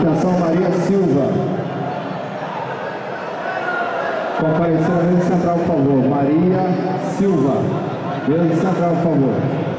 Atenção, Maria Silva. Compareceu na mesa central, por favor. Maria Silva. Mesa central, por favor.